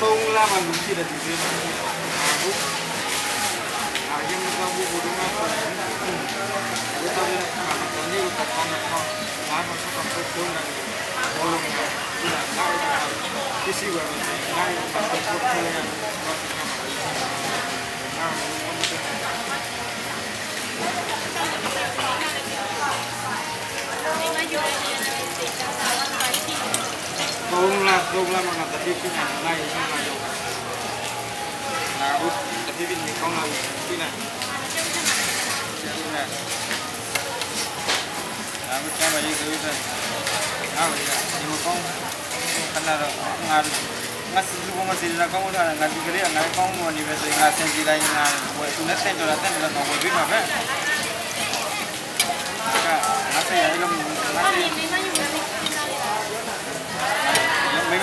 sông la mà đúng chỉ là chỉ riêng à bút à nhưng mà bu bu đúng không cái tao đây là mà có nhiều cái con là con lá mà có con tốt tốt là có luôn là là ngay là cái gì vậy ngay là tốt tốt thôi là Kung lah, kung lah mga tapi na ngay không là đâu. Là út tapi pin thì không là cái này. Là út cái mà đi cứ rồi. À vậy là nhưng mà không khăn là ngà ngà sử dụng ngà sử là không có là ngà đi cái là không mà đi về rồi ngà xem gì đây ngà vậy tụi nó cho dạ, là xem là còn với mà vậy. Ngà xem là lông ngà xem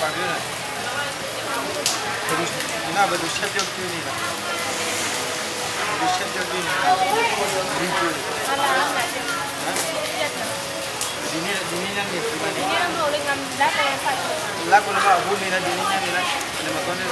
barriera. Berus, na berusya jauh ini lah. Berusya jauh ini. Rincu. Dini, dini yang ni. Dini yang tu oleh ngam dah kayak apa? Lah kalau mau bun ni lah dini yang ni lah. Lepas tu ni.